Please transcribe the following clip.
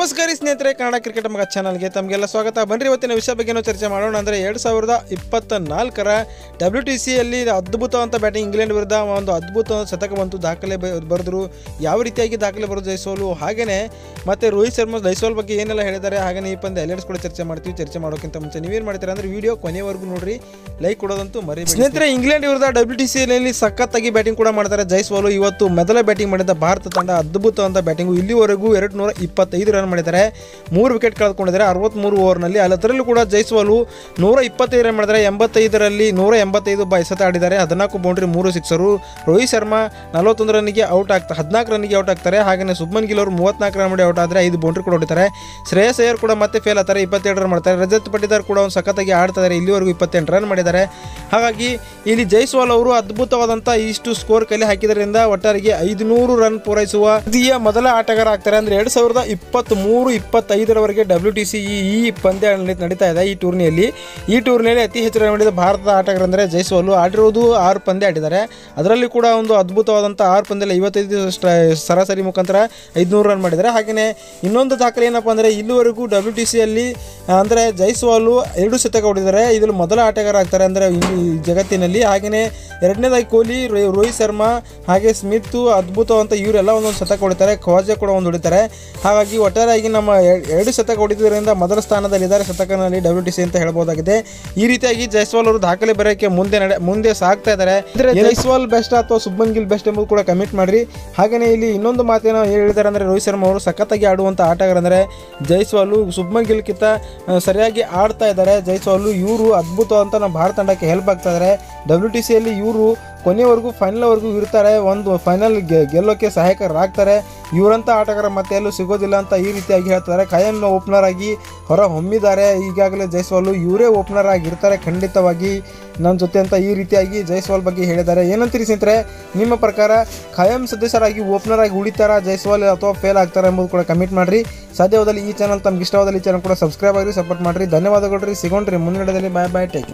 ನಮಸ್ಕಾರ ಸ್ನೇಹಿತರೆ, ಕನ್ನಡ ಕ್ರಿಕೆಟ್ ಮಗ ಚಾನಲ್ಗೆ ತಮಗೆಲ್ಲ ಸ್ವಾಗತ. ಬನ್ರಿ, ಇವತ್ತಿನ ವಿಷಯ ಬಗ್ಗೆ ನಾವು ಚರ್ಚೆ ಮಾಡೋಣ. ಅಂದರೆ ಎರಡು ಸಾವಿರದ ಇಪ್ಪತ್ತ ನಾಲ್ಕರ ಡಬ್ಲ್ಯೂ ಟಿ ಸಿಯಲ್ಲಿ ಅದ್ಭುತವಂತ ಬ್ಯಾಟಿಂಗ್ ಇಂಗ್ಲೆಂಡ್ ವಿರುದ್ಧ ಒಂದು ಅದ್ಭುತ ಶತಕ ಬಂತು. ದಾಖಲೆ ಬರೆದರು. ಯಾವ ರೀತಿಯಾಗಿ ದಾಖಲೆ ಬರೋದು ಜೈಸೋಲು? ಹಾಗೆಯೇ ಮತ್ತೆ ರೋಹಿತ್ ಶರ್ಮಾ ಜೈಸೋಲ್ ಬಗ್ಗೆ ಏನೆಲ್ಲ ಹೇಳಿದ್ದಾರೆ? ಹಾಗೆಯೇ ಈ ಪಂದ್ಯ ಎಲ್ಲರ್ಸ್ ಕೂಡ ಚರ್ಚೆ ಮಾಡ್ತೀವಿ. ಚರ್ಚೆ ಮಾಡೋಕ್ಕಿಂತ ಮುಂಚೆ ನೀವೇನು ಮಾಡ್ತೀರಾ ಅಂದರೆ ವಿಡಿಯೋ ಕೊನೆವರೆಗೂ ನೋಡಿರಿ. ಲೈಕ್ ಕೊಡೋದಂತೂ ಮರಿ ಸ್ನೇಹಿತರೆ, ಇಂಗ್ಲೆಂಡ್ ವಿರುದ್ಧ ಡಬ್ಲ್ಯೂ ಟಿ ಸಿಯಲ್ಲಿ ಸಖತ್ತಾಗಿ ಬ್ಯಾಟಿಂಗ್ ಕೂಡ ಮಾಡ್ತಾರೆ ಜೈಸ್ವಾಲು ಇವತ್ತು ಮೊದಲ ಬ್ಯಾಟಿಂಗ್ ಮಾಡಿದ ಭಾರತ ತಂಡ ಅದ್ಭುತವಂತ ಬ್ಯಾಟಿಂಗು ಇಲ್ಲಿವರೆಗೂ ಎರಡು ನೂರ ಇಪ್ಪತ್ತೈದು ರನ್ ಮಾಡಿದ್ದಾರೆ. ಮೂರು ವಿಕೆಟ್ ಕಳೆದುಕೊಂಡಿದ್ದಾರೆ. ಅರವತ್ತ್ಮೂರು ಓವರ್ನಲ್ಲಿ ಅದರಲ್ಲೂ ಕೂಡ ಜೈಸ್ವಾಲು ನೂರ ಇಪ್ಪತ್ತೈದು ರನ್ ಮಾಡಿದ್ದಾರೆ. ಎಂಬತ್ತೈದರಲ್ಲಿ ನೂರ ಎಂಬತ್ತೈದು ಬ ಆಡಿದ್ದಾರೆ. ಹದಿನಾಲ್ಕು ಬೌಂಡ್ರಿ ಮೂರು ಸಿಕ್ಸರು ರೋಹಿತ್ ಶರ್ಮಾ ನಲವತ್ತೊಂದು ರನ್ನಿಗೆ ಔಟ್ ಆಗ್ತಾರೆ ಹದಿನಾಲ್ಕು ರನ್ನಿಗೆ ಔಟ್ ಆಗ್ತಾರೆ. ಹಾಗೆಯೇ ಸುಬ್ಮನ್ ಗಿಲ್ ಅವರು ಮೂವತ್ನಾಲ್ಕು ರನ್ ಮಾಡಿ ಔಟ್ ಆದರೆ ಐದು ಬೌಂಡ್ರಿ ಕೂಡ ಹೊಡಿತಾರೆ. ಶ್ರೇಯಸ್ ಅಯ್ಯರ್ ಕೂಡ ಮತ್ತೆ ಫೇಲ್ ಆಗ್ತಾರೆ. ಇಪ್ಪತ್ತೆರಡು ರನ್ ಮಾಡ್ತಾರೆ. ರಜತ್ ಪಟ್ಟಿದಾರ್ ಕೂಡ ಒಂದು ಸಖತ್ತಾಗಿ ಆಡ್ತಾರೆ ಇಲ್ಲಿವರೆಗೂ ಇಪ್ಪತ್ತೆಂಟು ರನ್ ಮಾಡಿದ್ದಾರೆ. ಹಾಗಾಗಿ ಇಲ್ಲಿ ಜೈಸ್ವಾಲ್ ಅವರು ಅದ್ಭುತವಾದಂಥ ಇಷ್ಟು ಸ್ಕೋರ್ ಕಲೆ ಹಾಕಿದ್ರಿಂದ ಒಟ್ಟಾರಿಗೆ ಐದುನೂರು ರನ್ ಪೂರೈಸುವ ಮೊದಲ ಆಟಗಾರ ಆಗ್ತಾರೆ. ಅಂದರೆ ಎರಡು ಸಾವಿರದ ಇಪ್ಪತ್ತ್ ಮೂರು ಇಪ್ಪತ್ತೈದರವರೆಗೆ ಡಬ್ಲ್ಯೂ ಟಿ ಸಿ ಈ ಈ ಪಂದ್ಯ ನಡಿ- ನಡೀತಾ ಇದೆ ಈ ಟೂರ್ನಿಯಲ್ಲಿ. ಈ ಟೂರ್ನಿಯಲ್ಲಿ ಅತಿ ಹೆಚ್ಚು ರನ್ ಮಾಡಿದ ಭಾರತದ ಆಟಗಾರ ಅಂದರೆ ಆಡಿರುವುದು ಆರು ಪಂದ್ಯ ಆಡಿದ್ದಾರೆ. ಅದರಲ್ಲಿ ಕೂಡ ಒಂದು ಅದ್ಭುತವಾದಂಥ ಆರು ಪಂದ್ಯದಲ್ಲಿ ಐವತ್ತೈದು ಸರಾಸರಿ ಮುಖಾಂತರ ಐದುನೂರು ರನ್ ಮಾಡಿದ್ದಾರೆ. ಹಾಗೆಯೇ ಇನ್ನೊಂದು ದಾಖಲೆ ಏನಪ್ಪ ಅಂದರೆ ಇಲ್ಲಿವರೆಗೂ ಡಬ್ಲ್ಯೂ ಟಿ ಸಿಯಲ್ಲಿ ಅಂದರೆ ಜೈಸ್ವಾಲು ಎರಡು ಶತಕ ಹೊಡೆದಿದ್ದಾರೆ. ಇದರಲ್ಲಿ ಮೊದಲ ಆಟಗಾರ ಆಗ್ತಾರೆ ಅಂದರೆ ಈ ಜಗತ್ತಿನಲ್ಲಿ. ಹಾಗೆಯೇ ಎರಡನೇದಾಗಿ ಕೊಹ್ಲಿ ರೋಹಿತ್ ಶರ್ಮಾ, ಹಾಗೆ ಸ್ಮಿತ್ ಅದ್ಭುತವಂತ ಇವರೆಲ್ಲ ಒಂದೊಂದು ಶತಕ ಹೊಡಿತಾರೆ. ಖವಾಜಾ ಕೂಡ ಒಂದು ಹೊಡಿತಾರೆ. ಹಾಗಾಗಿ ಒಟ್ಟಾರೆಯಾಗಿ ನಮ್ಮ ಎರಡು ಶತಕ ಹೊಡೆದಿದ್ದರಿಂದ ಮೊದಲ ಸ್ಥಾನದಲ್ಲಿದ್ದಾರೆ ಶತಕನಲ್ಲಿ ಡಬ್ಲ್ಯೂ ಟಿ ಸಿ ಅಂತ ಹೇಳ್ಬೋದಾಗಿದೆ. ಈ ರೀತಿಯಾಗಿ ಜೈಸ್ವಾಲ್ ಅವರು ದಾಖಲೆ ಬರೋಕ್ಕೆ ಮುಂದೆ ನಡೆ ಮುಂದೆ ಸಾಗ್ತಾ ಇದ್ದಾರೆ. ಅಂದ್ರೆ ಜೈಸ್ವಾಲ್ ಬೆಸ್ಟ್ ಅಥವಾ ಸುಬ್ಮನ್ ಗಿಲ್ ಬೆಸ್ಟ್ ಎಂಬುದು ಕೂಡ ಕಮೆಂಟ್ ಮಾಡ್ರಿ. ಹಾಗೆಯೇ ಇಲ್ಲಿ ಇನ್ನೊಂದು ಮಾತೇನೋ ಹೇಳಿದ್ದಾರೆ ಅಂದರೆ ರೋಹಿತ್ ಶರ್ಮಾ ಅವರು ಸಖತ್ತಾಗಿ ಆಡುವಂಥ ಆಟಗಾರಂದರೆ ಜೈಸ್ವಾಲ್ ಜೈಸ್ವಾಲು ಸುಬ್ಮನ್ ಗಿಲ್ಕಿಂತ ಸರಿಯಾಗಿ ಆಡ್ತಾ ಇದ್ದಾರೆ. ಜೈಸ್ವಾಲು ಇವರು ಅದ್ಭುತ ಅಂತ ನಮ್ಮ ಭಾರತ ತಂಡಕ್ಕೆ ಹೆಲ್ಪ್ ಆಗ್ತಾ ಇದ್ದಾರೆ. ಡಬ್ಲ್ಯೂ ಟಿ ಸಿಯಲ್ಲಿ ಇವರು ಕೊನೆಯವರೆಗೂ ಫೈನಲ್ವರೆಗೂ ಇರ್ತಾರೆ, ಒಂದು ಫೈನಲ್ ಗೆಲ್ಲೋಕ್ಕೆ ಸಹಾಯಕರಾಗ್ತಾರೆ. ಇವರಂಥ ಆಟಗಾರ ಮತ್ತೆ ಎಲ್ಲೂ ಸಿಗೋದಿಲ್ಲ ಅಂತ ಈ ರೀತಿಯಾಗಿ ಹೇಳ್ತಾರೆ. ಖಾಯಂ ಓಪನರ್ ಆಗಿ ಹೊರ ಹೊಮ್ಮಿದ್ದಾರೆ. ಈಗಾಗಲೇ ಜೈಸ್ವಾಲು ಇವರೇ ಓಪನರ್ ಆಗಿರ್ತಾರೆ ಖಂಡಿತವಾಗಿ. ನನ್ನ ಜೊತೆ ಅಂತ ಈ ರೀತಿಯಾಗಿ ಜೈಸ್ವಾಲ್ ಬಗ್ಗೆ ಹೇಳಿದ್ದಾರೆ. ಏನಂತೀರಿ ಸ್ನೇಹಿತರೆ? ನಿಮ್ಮ ಪ್ರಕಾರ ಖಾಯಂ ಸದಸ್ಯರಾಗಿ ಓಪನರ್ ಆಗಿ ಉಳಿತಾರಾ, ಜೈಸ್ವಾಲ್ ಅಥವಾ ಫೇಲ್ ಆಗ್ತಾರೆ ಎಂಬುದು ಕೂಡ ಕಮೆಂಟ್ ಮಾಡಿರಿ. ಸಾಧ್ಯವಾದಲ್ಲಿ ಈ ಚಾನಲ್ ತಮ್ಗೆ ಇಷ್ಟವಾದಲ್ಲಿ ಈ ಚಾನಲ್ ಕೂಡ ಸಬ್ಸ್ಕ್ರೈಬ್ ಆಗಿರಿ ಸಪೋರ್ಟ್ ಮಾಡಿರಿ. ಧನ್ಯವಾದಗಳು ರೀ. ಸಿಗೋಣ್ರಿ. ಮುಂದಿನ ಬಾಯ್ ಬಾಯ್ ಟೇಕ್